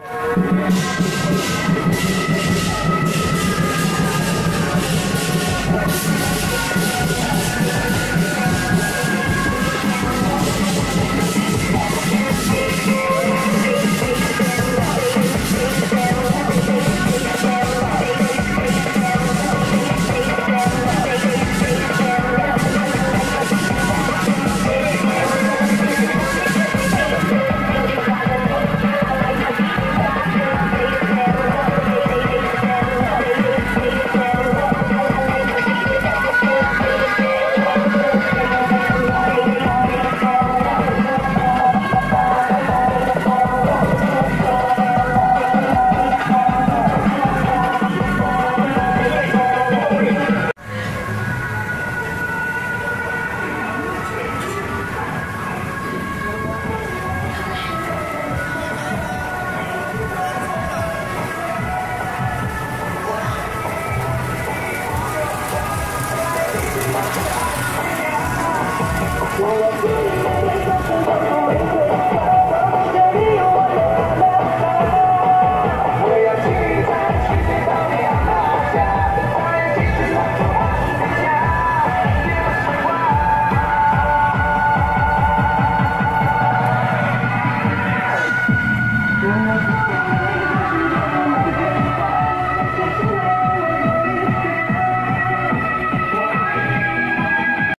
Thank you. You.